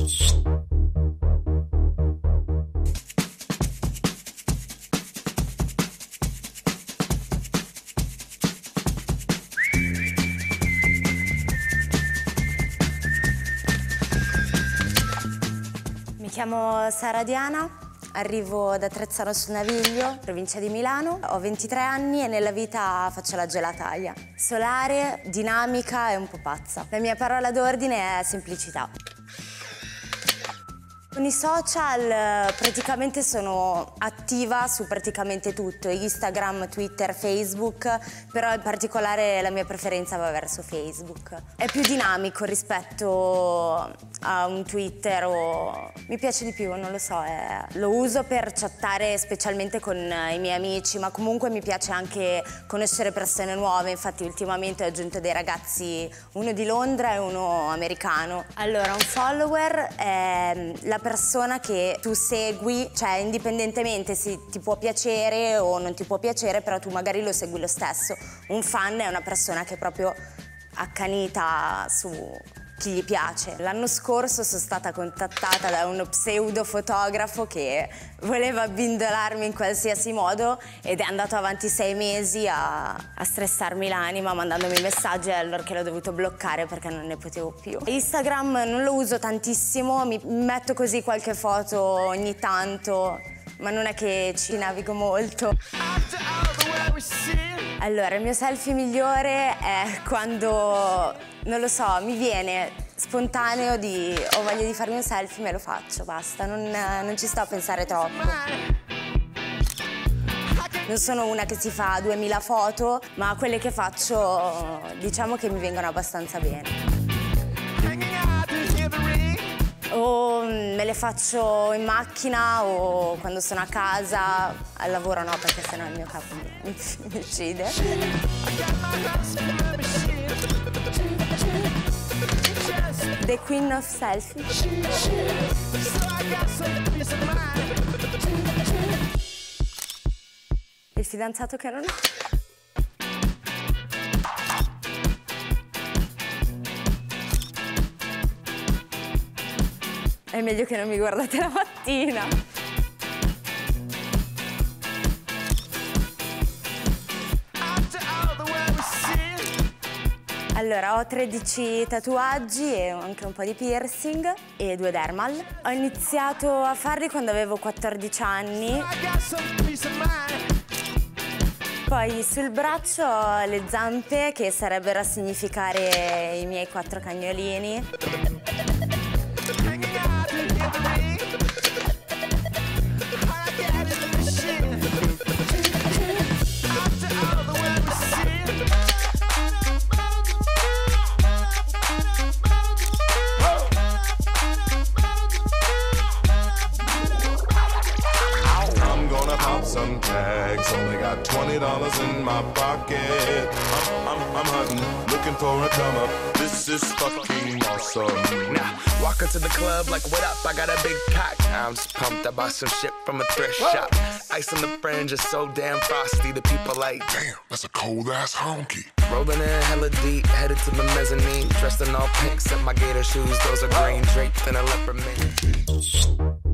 Mi chiamo Sara Diana, arrivo da Trezzano sul Naviglio, provincia di Milano. Ho 23 anni e nella vita faccio la gelataia. Solare, dinamica e un po' pazza. La mia parola d'ordine è semplicità. Con i social eh, praticamente sono attiva su praticamente tutto, Instagram, Twitter, Facebook, però in particolare la mia preferenza va verso Facebook. È più dinamico rispetto a un Twitter o... mi piace di più, non lo so, è- lo uso per chattare specialmente con i miei amici, ma comunque mi piace anche conoscere persone nuove, infatti ultimamente ho aggiunto dei ragazzi, uno di Londra e uno americano. Allora, un follower è la persona che tu segui, cioè indipendentemente se ti può piacere o non ti può piacere, però tu magari lo segui lo stesso. Un fan è una persona che è proprio accanita su chi gli piace. L'anno scorso sono stata contattata da uno pseudo fotografo che voleva bindolarmi in qualsiasi modo ed è andato avanti sei mesi a, a stressarmi l'anima mandandomi messaggi allora che l'ho dovuto bloccare perché non ne potevo più. Instagram non lo uso tantissimo, mi metto così qualche foto ogni tanto, ma non è che ci navigo molto. Allora, il mio selfie migliore è quando, non lo so, mi viene spontaneo di ho voglia di farmi un selfie, me lo faccio, basta, non, non ci sto a pensare troppo. Non sono una che si fa 2000 foto, ma quelle che faccio diciamo che mi vengono abbastanza bene. O mm, me le faccio in macchina o quando sono a casa, al lavoro no perché sennò il mio capo mi, mi uccide. The Queen of Selfie. Il fidanzato che non ho. È meglio che non mi guardate la mattina. Allora, ho 13 tatuaggi e anche un po' di piercing e due dermal. Ho iniziato a farli quando avevo 14 anni. Poi sul braccio ho le zampe che sarebbero a significare i miei quattro cagnolini. Only got twenty dollars in my pocket. I'm, I'm, I'm hunting, looking for a come up. This is fucking awesome. Now, walk into the club like, what up? I got a big cock. I'm just pumped. I bought some shit from a thrift shop. Ice on the fringe is so damn frosty. The people like, Damn, that's a cold ass honky. rolling in hella deep, headed to the mezzanine. Dressed in all pink, set my gator shoes. Those are green draped in a leopard mink.